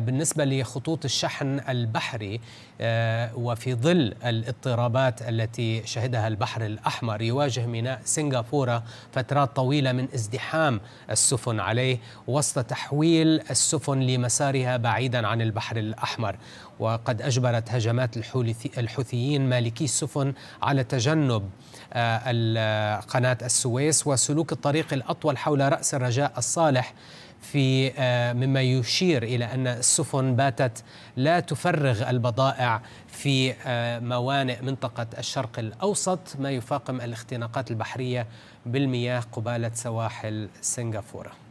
بالنسبة لخطوط الشحن البحري وفي ظل الاضطرابات التي شهدها البحر الأحمر يواجه ميناء سنغافورة فترات طويلة من ازدحام السفن عليه وسط تحويل السفن لمسارها بعيدا عن البحر الأحمر. وقد أجبرت هجمات الحوثيين مالكي السفن على تجنب قناة السويس وسلوك الطريق الأطول حول رأس الرجاء الصالح في مما يشير إلى أن السفن باتت لا تفرغ البضائع في موانئ منطقة الشرق الأوسط ما يفاقم الاختناقات البحرية بالمياه قبالة سواحل سنغافورة.